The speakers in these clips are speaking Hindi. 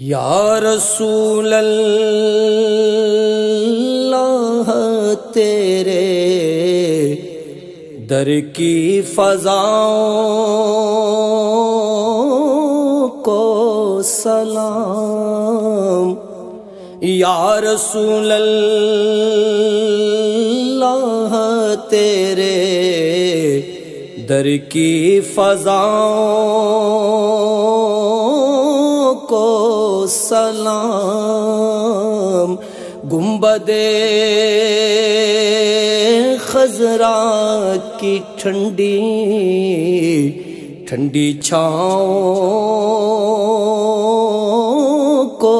या रसूल अल्लाह तेरे दर की फजाओं को सलाम। या रसूल अल्लाह तेरे दर की फजाओं को सलाम गुम्बदे खजरा की ठंडी ठंडी छाओ को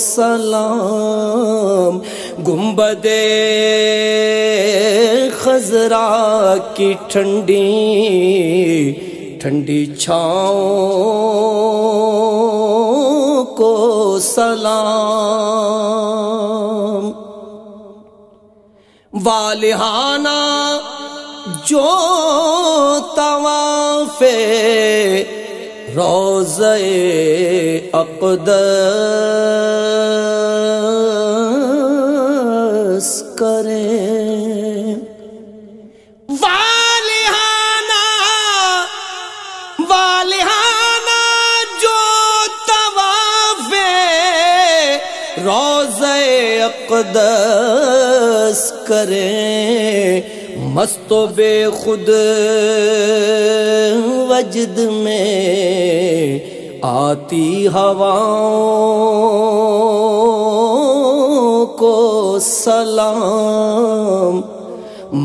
सलाम गुम्बदे खजरा की ठंडी ठंडी छाओं को सलाम। वालिहाना जो तवाफे रोज़े अकदस करें। वालिहाना रोज़े अकदस करें, मस्तो बेखुद वजद में आती हवाओं को सलाम,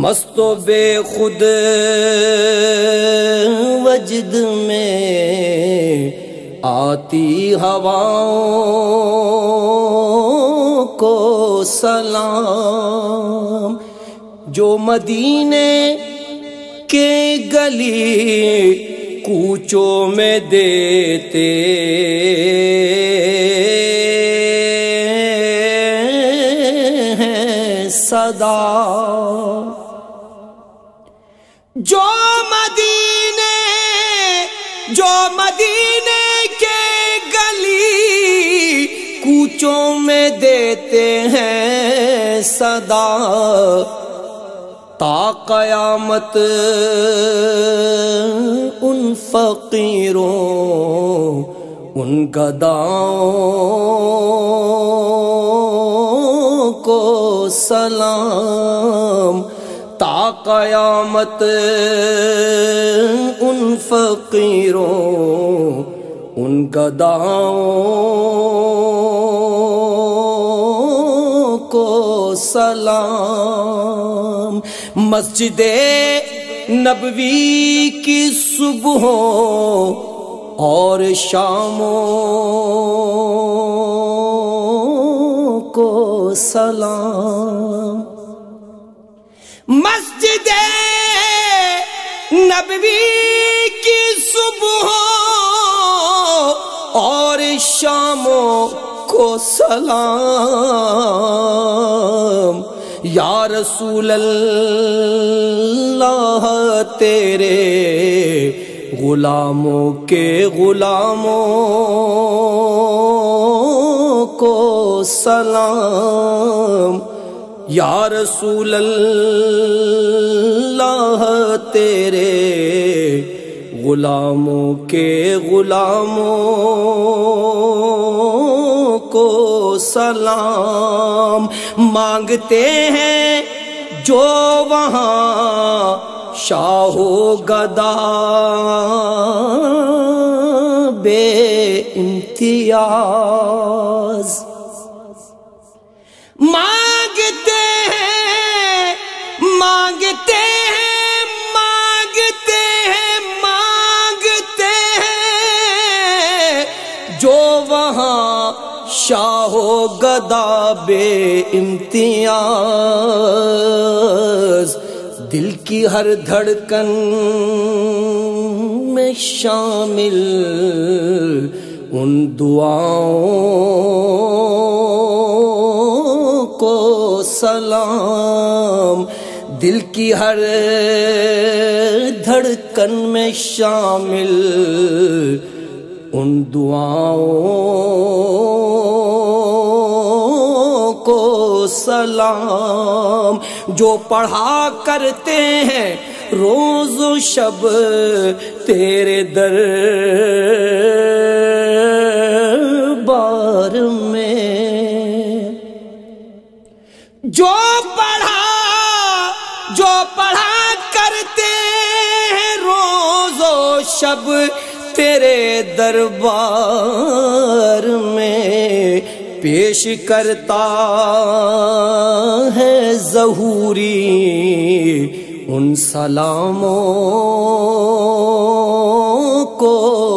मस्तो बेखुद वजद में आती हवाओं को सलाम, जो मदीने के गली कूचों में देते। हैं सदा जो मदीने जो मदीने कूचों में देते हैं सदा। ता कयामत उन फकीरों, उन गदाओं को सलाम। ता कयामत उन फकीरों, उन गदाओं को सलाम। मस्जिद नबवी की सुबह और शामों को सलाम। मस्जिद नबवी की सुबह और शामों को सलाम। या रसूल अल्लाह तेरे गुलामों के गुलामों को सलाम। या रसूल अल्लाह तेरे गुलामों के गुलामों को सलाम मांगते हैं जो वहाँ शाहो गदा। बे इम्तियाज़ मांगते हैं मांगते हैं मांगते हैं मांगते हैं, जो वहाँ शाहो गदा बे इम्तियाज़ दिल की हर धड़कन में शामिल। उन दुआओं को सलाम। दिल की हर धड़कन में शामिल। उन दुआओं को सलाम, जो पढ़ा करते हैं रोज शब तेरे दर बार में। जो पढ़ा जो पढ़ा करते हैं रोजो शब तेरे दरबार में पेश करता है जहूरी उन सलामों को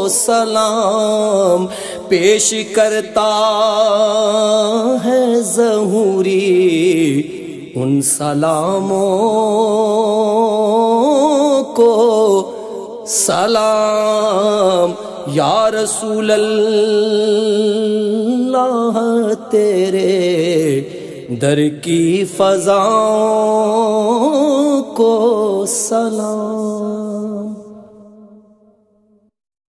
सलाम पेश करता है जहूरी उन सलामों को सलाम या रसूल अल्लाह तेरे दर की फजाओं को सलाम।